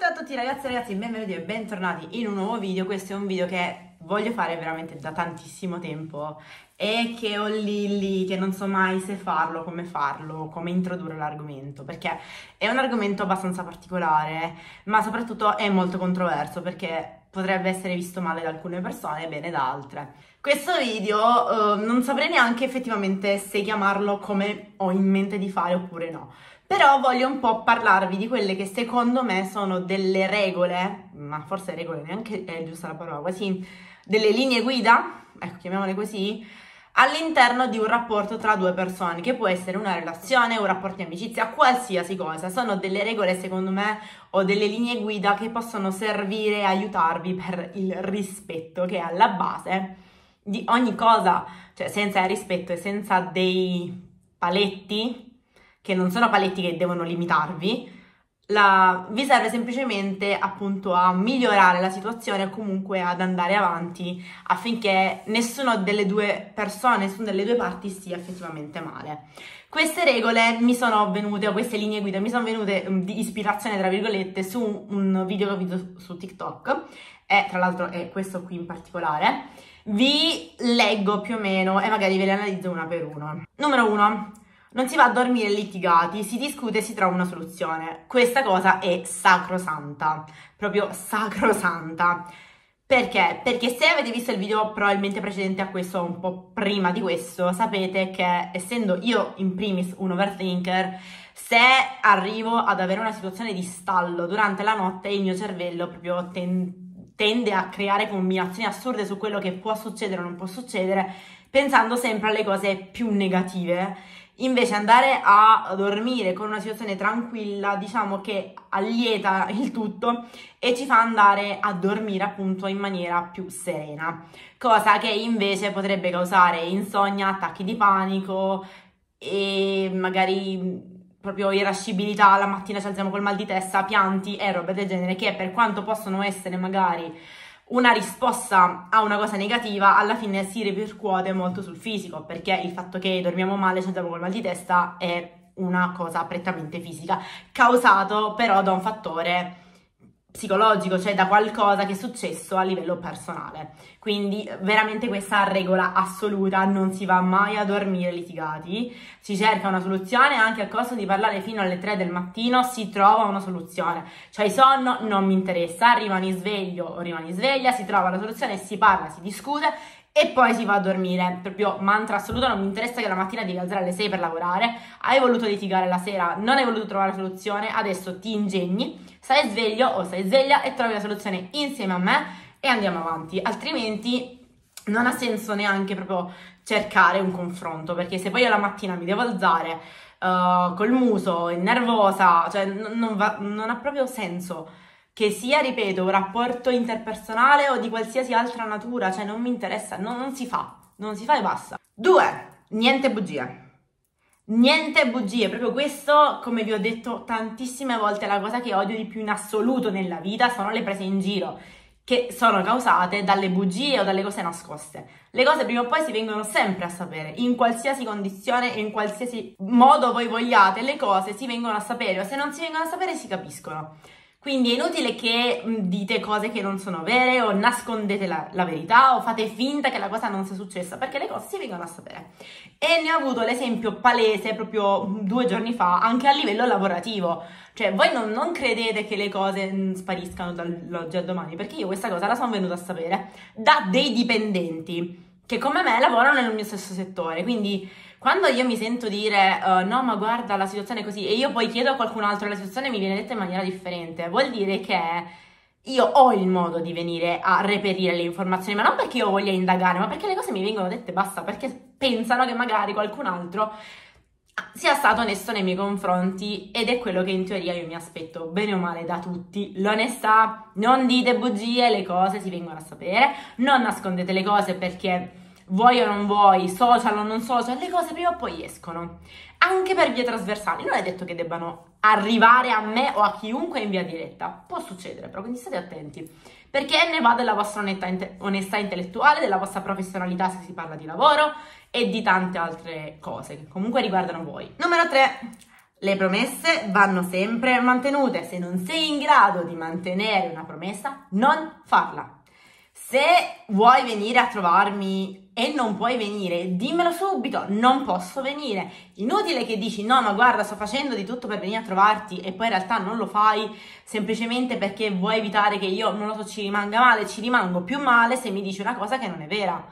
e a tutti ragazzi e ragazzi, benvenuti e bentornati in un nuovo video. Questo è un video che voglio fare veramente da tantissimo tempo e che ho lì lì, che non so mai se farlo, come farlo, come introdurre l'argomento, perché è un argomento abbastanza particolare, ma soprattutto è molto controverso perché potrebbe essere visto male da alcune persone e bene da altre. Questo video uh, non saprei neanche effettivamente se chiamarlo come ho in mente di fare oppure no però voglio un po' parlarvi di quelle che secondo me sono delle regole, ma forse regole neanche è giusta la parola, quasi delle linee guida, ecco chiamiamole così, all'interno di un rapporto tra due persone, che può essere una relazione, un rapporto di amicizia, qualsiasi cosa. Sono delle regole, secondo me, o delle linee guida che possono servire e aiutarvi per il rispetto, che è alla base di ogni cosa, cioè senza il rispetto e senza dei paletti che non sono paletti che devono limitarvi, la, vi serve semplicemente appunto a migliorare la situazione o comunque ad andare avanti affinché nessuna delle due persone, nessuna delle due parti stia effettivamente male. Queste regole mi sono venute, o queste linee guida, mi sono venute um, di ispirazione, tra virgolette, su un video che ho visto su TikTok, e tra l'altro è questo qui in particolare. Vi leggo più o meno e magari ve le analizzo una per una. Numero uno, non si va a dormire litigati, si discute e si trova una soluzione. Questa cosa è sacrosanta, proprio sacrosanta. Perché? Perché se avete visto il video probabilmente precedente a questo, un po' prima di questo, sapete che essendo io in primis un overthinker, se arrivo ad avere una situazione di stallo durante la notte, il mio cervello proprio ten- tende a creare combinazioni assurde su quello che può succedere o non può succedere, pensando sempre alle cose più negative. Invece andare a dormire con una situazione tranquilla, diciamo che allieta il tutto e ci fa andare a dormire appunto in maniera più serena, cosa che invece potrebbe causare insonnia, attacchi di panico e magari proprio irascibilità, la mattina ci alziamo col mal di testa, pianti e robe del genere che per quanto possono essere magari una risposta a una cosa negativa alla fine si ripercuote molto sul fisico perché il fatto che dormiamo male, ci abbiamo col mal di testa è una cosa prettamente fisica, causato però da un fattore psicologico, cioè da qualcosa che è successo a livello personale. Quindi veramente questa regola assoluta, non si va mai a dormire litigati, si cerca una soluzione anche a costo di parlare fino alle 3 del mattino, si trova una soluzione. Cioè sonno non mi interessa, rimani sveglio o rimani sveglia, si trova la soluzione, si parla, si discute e poi si va a dormire. Proprio mantra assoluto, non mi interessa che la mattina devi alzare alle 6 per lavorare, hai voluto litigare la sera, non hai voluto trovare soluzione, adesso ti ingegni, stai sveglio o stai sveglia e trovi la soluzione insieme a me e andiamo avanti, altrimenti non ha senso neanche proprio cercare un confronto, perché se poi io la mattina mi devo alzare uh, col muso, nervosa, cioè n- non, va- non ha proprio senso che sia, ripeto, un rapporto interpersonale o di qualsiasi altra natura, cioè non mi interessa, no, non si fa, non si fa e basta. Due, niente bugie. Niente bugie, proprio questo, come vi ho detto tantissime volte, la cosa che odio di più in assoluto nella vita sono le prese in giro, che sono causate dalle bugie o dalle cose nascoste. Le cose prima o poi si vengono sempre a sapere, in qualsiasi condizione e in qualsiasi modo voi vogliate, le cose si vengono a sapere o se non si vengono a sapere si capiscono. Quindi è inutile che mm, dite cose che non sono vere o nascondete la, la, verità o fate finta che la cosa non sia successa perché le cose si vengono a sapere. E ne ho avuto l'esempio palese proprio mm, due giorni fa anche a livello lavorativo. Cioè voi non, non credete che le cose mm, spariscano dall'oggi al domani perché io questa cosa la sono venuta a sapere da dei dipendenti che come me lavorano nel mio stesso settore. Quindi quando io mi sento dire uh, no, ma guarda la situazione è così e io poi chiedo a qualcun altro la situazione mi viene detta in maniera differente, vuol dire che io ho il modo di venire a reperire le informazioni, ma non perché io voglia indagare, ma perché le cose mi vengono dette basta, perché pensano che magari qualcun altro sia stato onesto nei miei confronti ed è quello che in teoria io mi aspetto bene o male da tutti. L'onestà, non dite bugie, le cose si vengono a sapere, non nascondete le cose perché vuoi o non vuoi, social o non social, le cose prima o poi escono. Anche per vie trasversali, non è detto che debbano arrivare a me o a chiunque in via diretta. Può succedere, però quindi state attenti. Perché ne va della vostra onestà intellettuale, della vostra professionalità se si parla di lavoro e di tante altre cose che comunque riguardano voi. Numero 3. Le promesse vanno sempre mantenute. Se non sei in grado di mantenere una promessa, non farla. Se vuoi venire a trovarmi e non puoi venire, dimmelo subito, non posso venire. Inutile che dici no, ma guarda, sto facendo di tutto per venire a trovarti e poi in realtà non lo fai semplicemente perché vuoi evitare che io, non lo so, ci rimanga male, ci rimango più male se mi dici una cosa che non è vera.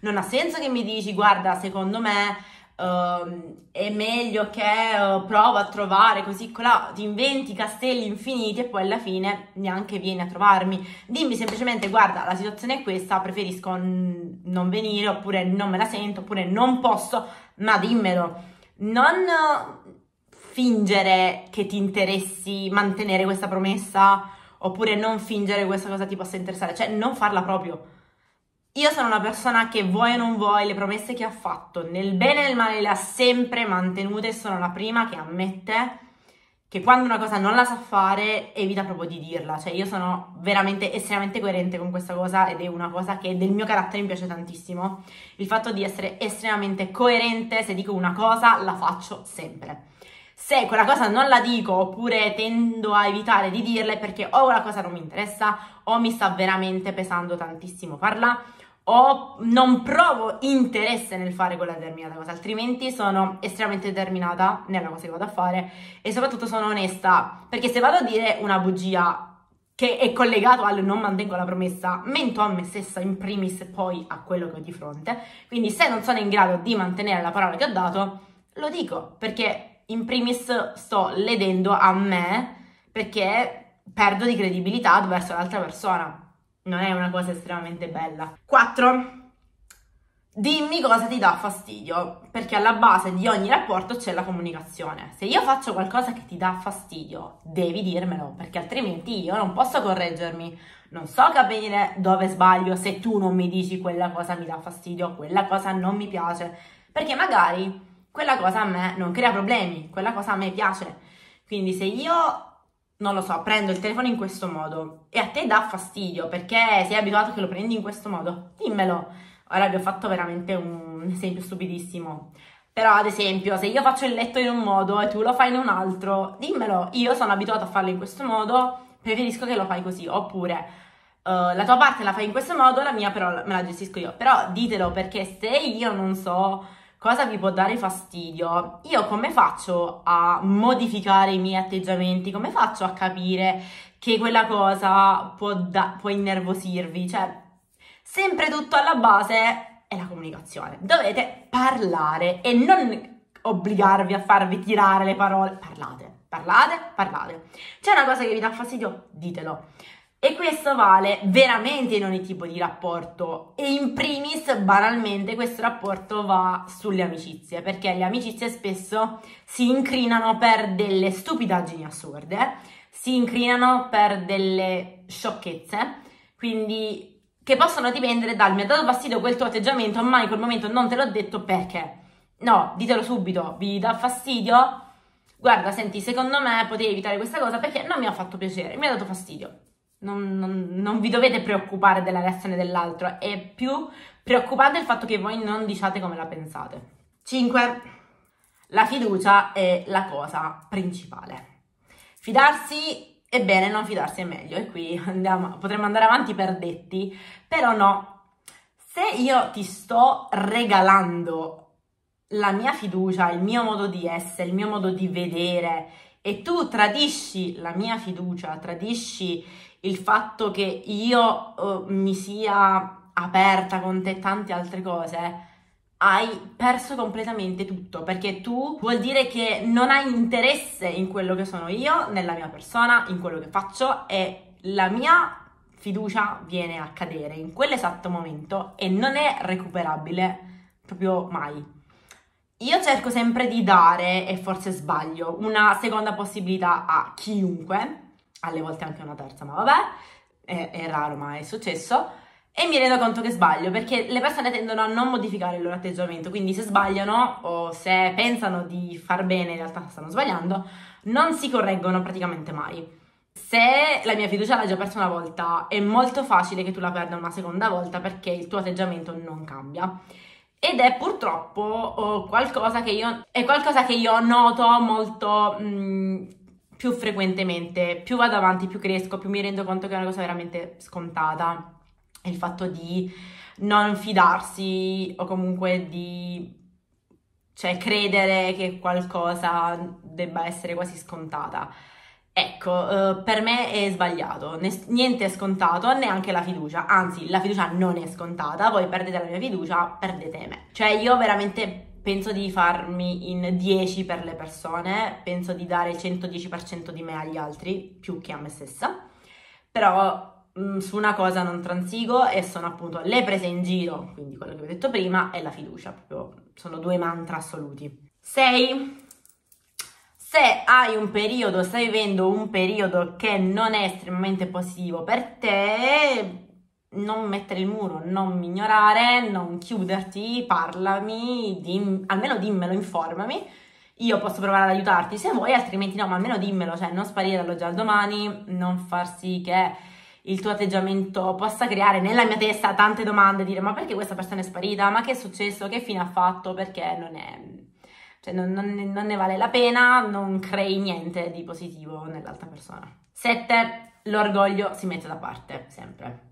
Non ha senso che mi dici guarda, secondo me uh, è meglio che uh, provo a trovare così colà, ti inventi castelli infiniti e poi alla fine neanche vieni a trovarmi. Dimmi semplicemente guarda, la situazione è questa, preferisco n- non venire oppure non me la sento oppure non posso, ma dimmelo. Non fingere che ti interessi mantenere questa promessa oppure non fingere che questa cosa ti possa interessare, cioè non farla proprio io sono una persona che vuoi o non vuoi, le promesse che ha fatto, nel bene e nel male le ha sempre mantenute e sono la prima che ammette che quando una cosa non la sa fare evita proprio di dirla, cioè io sono veramente estremamente coerente con questa cosa ed è una cosa che del mio carattere mi piace tantissimo, il fatto di essere estremamente coerente, se dico una cosa la faccio sempre. Se quella cosa non la dico oppure tendo a evitare di dirla è perché o la cosa non mi interessa o mi sta veramente pesando tantissimo farla o non provo interesse nel fare quella determinata cosa, altrimenti sono estremamente determinata nella cosa che vado a fare e soprattutto sono onesta, perché se vado a dire una bugia che è collegato al non mantengo la promessa, mento a me stessa in primis e poi a quello che ho di fronte, quindi se non sono in grado di mantenere la parola che ho dato, lo dico, perché in primis sto ledendo a me, perché perdo di credibilità verso l'altra persona non è una cosa estremamente bella. 4. Dimmi cosa ti dà fastidio, perché alla base di ogni rapporto c'è la comunicazione. Se io faccio qualcosa che ti dà fastidio, devi dirmelo, perché altrimenti io non posso correggermi. Non so capire dove sbaglio se tu non mi dici quella cosa mi dà fastidio, quella cosa non mi piace, perché magari quella cosa a me non crea problemi, quella cosa a me piace. Quindi se io non lo so, prendo il telefono in questo modo e a te dà fastidio perché sei abituato che lo prendi in questo modo, dimmelo. Ora vi ho fatto veramente un esempio stupidissimo. Però, ad esempio, se io faccio il letto in un modo e tu lo fai in un altro, dimmelo. Io sono abituato a farlo in questo modo, preferisco che lo fai così. Oppure, uh, la tua parte la fai in questo modo, la mia però me la gestisco io. Però ditelo perché se io non so cosa vi può dare fastidio, io come faccio a modificare i miei atteggiamenti? Come faccio a capire che quella cosa può, da- può innervosirvi? Cioè, sempre tutto alla base è la comunicazione. Dovete parlare e non obbligarvi a farvi tirare le parole. Parlate, parlate, parlate. C'è una cosa che vi dà fastidio? Ditelo. E questo vale veramente in ogni tipo di rapporto e in primis banalmente questo rapporto va sulle amicizie perché le amicizie spesso si incrinano per delle stupidaggini assurde, si incrinano per delle sciocchezze, quindi che possono dipendere dal mi ha dato fastidio quel tuo atteggiamento ma in quel momento non te l'ho detto perché. No, ditelo subito, vi dà fastidio? Guarda, senti, secondo me potevi evitare questa cosa perché non mi ha fatto piacere, mi ha dato fastidio non, non, non, vi dovete preoccupare della reazione dell'altro, è più preoccupante il fatto che voi non diciate come la pensate. 5. La fiducia è la cosa principale. Fidarsi è bene, non fidarsi è meglio. E qui andiamo, potremmo andare avanti per detti, però no. Se io ti sto regalando la mia fiducia, il mio modo di essere, il mio modo di vedere, e tu tradisci la mia fiducia, tradisci il fatto che io uh, mi sia aperta con te tante altre cose, hai perso completamente tutto perché tu vuol dire che non hai interesse in quello che sono io, nella mia persona, in quello che faccio e la mia fiducia viene a cadere in quell'esatto momento e non è recuperabile proprio mai. Io cerco sempre di dare, e forse sbaglio, una seconda possibilità a chiunque, alle volte anche una terza, ma vabbè, è, è raro ma è successo. E mi rendo conto che sbaglio perché le persone tendono a non modificare il loro atteggiamento, quindi se sbagliano o se pensano di far bene in realtà stanno sbagliando, non si correggono praticamente mai. Se la mia fiducia l'hai già persa una volta, è molto facile che tu la perda una seconda volta perché il tuo atteggiamento non cambia. ed è purtroppo oh, qualcosa, che io, qualcosa che io noto molto mh, mm, più frequentemente. Più vado avanti, più cresco, più mi rendo conto che è una cosa veramente scontata. Il fatto di non fidarsi o comunque di cioè credere che qualcosa debba essere quasi scontata. Ecco, eh, per me è sbagliato, ne- niente è scontato, neanche la fiducia, anzi la fiducia non è scontata, voi perdete la mia fiducia, perdete me. Cioè io veramente penso di farmi in 10 per le persone, penso di dare il 110% di me agli altri, più che a me stessa, però mh, mm, su una cosa non transigo e sono appunto le prese in giro, quindi quello che vi ho detto prima, e la fiducia, proprio sono due mantra assoluti. 6 se hai un periodo, stai vivendo un periodo che non è estremamente positivo per te, non mettere il muro, non mi ignorare, non chiuderti, parlami, dim, almeno dimmelo, informami. Io posso provare ad aiutarti se vuoi, altrimenti no, ma almeno dimmelo, cioè non sparire dall'oggi al domani, non far sì che il tuo atteggiamento possa creare nella mia testa tante domande, dire ma perché questa persona è sparita, ma che è successo, che fine ha fatto, perché non è cioè non, non, non ne vale la pena, non crei niente di positivo nell'altra persona. 7. L'orgoglio si mette da parte, sempre.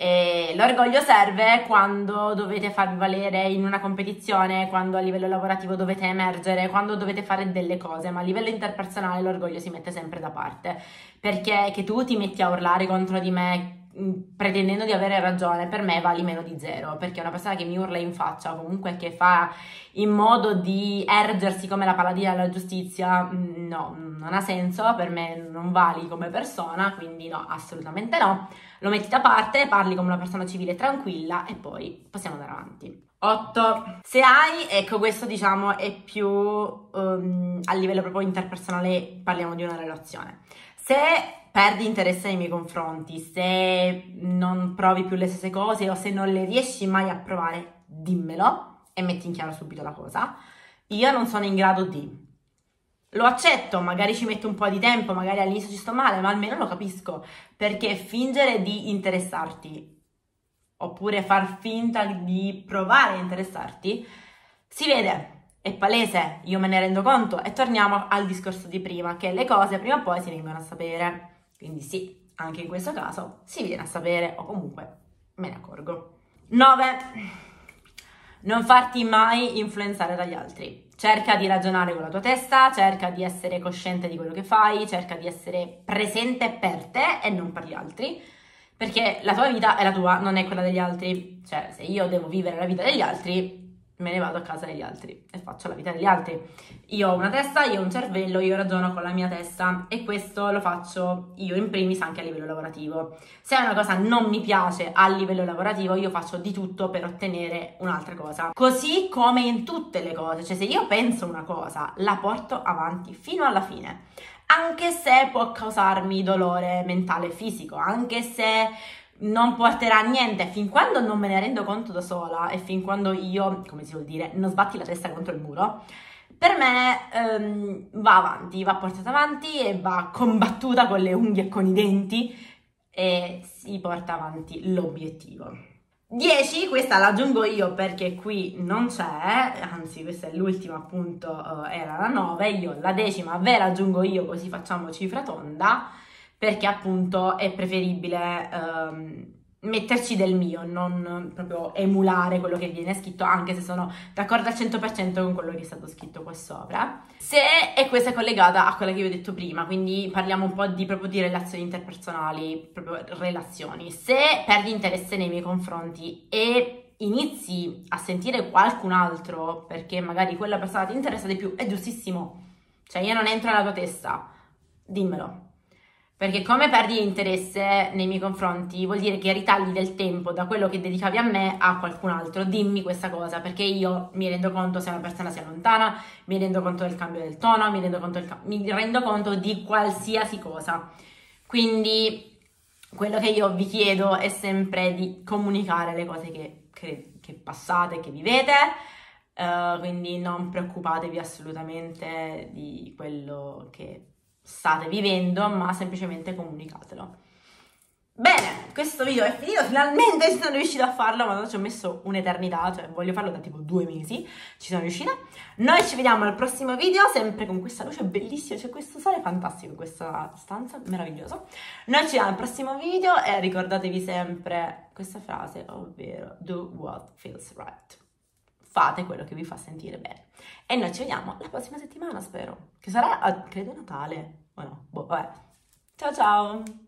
E l'orgoglio serve quando dovete farvi valere in una competizione, quando a livello lavorativo dovete emergere, quando dovete fare delle cose, ma a livello interpersonale l'orgoglio si mette sempre da parte. Perché che tu ti metti a urlare contro di me Mm, pretendendo di avere ragione, per me vali meno di zero, perché una persona che mi urla in faccia o comunque che fa in modo di ergersi come la paladina della giustizia, mm, no, non ha senso, per me non vali come persona, quindi no, assolutamente no. Lo metti da parte, parli come una persona civile tranquilla e poi possiamo andare avanti. 8. Se hai, ecco questo diciamo è più um, a livello proprio interpersonale, parliamo di una relazione. Se perdi interesse nei miei confronti, se non provi più le stesse cose o se non le riesci mai a provare, dimmelo e metti in chiaro subito la cosa. Io non sono in grado di. Lo accetto, magari ci metto un po' di tempo, magari all'inizio ci sto male, ma almeno lo capisco, perché fingere di interessarti oppure far finta di provare a interessarti si vede, è palese, io me ne rendo conto e torniamo al discorso di prima, che le cose prima o poi si vengono a sapere. Quindi sì, anche in questo caso si viene a sapere o comunque me ne accorgo. 9. Non farti mai influenzare dagli altri. Cerca di ragionare con la tua testa, cerca di essere cosciente di quello che fai, cerca di essere presente per te e non per gli altri, perché la tua vita è la tua, non è quella degli altri. Cioè, se io devo vivere la vita degli altri, me ne vado a casa degli altri e faccio la vita degli altri. Io ho una testa, io ho un cervello, io ragiono con la mia testa e questo lo faccio io in primis anche a livello lavorativo. Se una cosa non mi piace a livello lavorativo, io faccio di tutto per ottenere un'altra cosa. Così come in tutte le cose, cioè se io penso una cosa, la porto avanti fino alla fine. Anche se può causarmi dolore mentale e fisico, anche se non porterà a niente fin quando non me ne rendo conto da sola e fin quando io, come si vuol dire, non sbatti la testa contro il muro, per me ehm, va avanti, va portata avanti e va combattuta con le unghie e con i denti e si porta avanti l'obiettivo. 10, questa la aggiungo io perché qui non c'è, anzi questa è l'ultima appunto, uh, era la 9, io la decima ve la aggiungo io così facciamo cifra tonda perché appunto è preferibile um, metterci del mio, non proprio emulare quello che viene scritto, anche se sono d'accordo al 100% con quello che è stato scritto qua sopra. Se e questa è collegata a quella che vi ho detto prima, quindi parliamo un po' di proprio di relazioni interpersonali, proprio relazioni. Se perdi interesse nei miei confronti e inizi a sentire qualcun altro perché magari quella persona ti interessa di più, è giustissimo. Cioè io non entro nella tua testa, dimmelo, perché come perdi interesse nei miei confronti vuol dire che ritagli del tempo da quello che dedicavi a me a qualcun altro. Dimmi questa cosa, perché io mi rendo conto se una persona si allontana, mi rendo conto del cambio del tono, mi rendo conto, ca- mi rendo conto di qualsiasi cosa. Quindi quello che io vi chiedo è sempre di comunicare le cose che, che, che passate, che vivete. Uh, quindi non preoccupatevi assolutamente di quello che state vivendo, ma semplicemente comunicatelo. Bene, questo video è finito, finalmente sono riuscita a farlo, ma ci ho messo un'eternità, cioè voglio farlo da tipo due mesi, ci sono riuscita. Noi ci vediamo al prossimo video, sempre con questa luce bellissima, c'è questo sole fantastico in questa stanza, meraviglioso. Noi ci vediamo al prossimo video e ricordatevi sempre questa frase, ovvero do what feels right. Fate quello che vi fa sentire bene. E noi ci vediamo la prossima settimana, spero, che sarà, credo, Natale, o no, boh, vabbè. Ciao ciao!